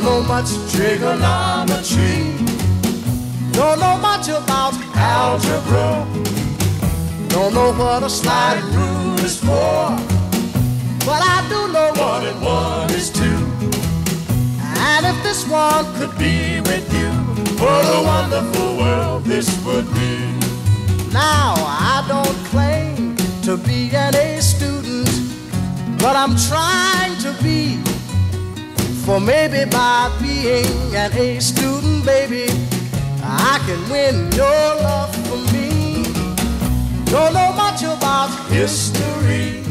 Don't know much trigonometry. Don't know much about algebra. Don't know what a slide rule is for. But I do know one and one is two. And if this one could be with you, what a wonderful world this would be. Now, I don't claim to be an A student, but I'm trying to be. For maybe by being an A student, baby, I can win your love for me. Don't know much about history.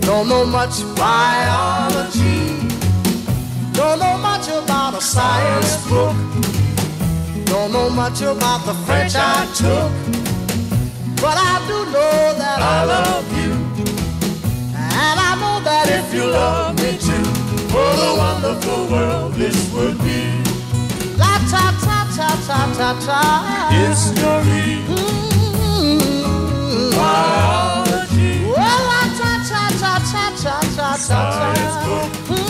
Don't know much biology. Don't know much about a science book. Don't know much about the French I took. of the world this would be. La ta ta ta ta ta ta. History. Mm-hmm. Biology. Well, la ta ta ta ta ta ta ta. Science.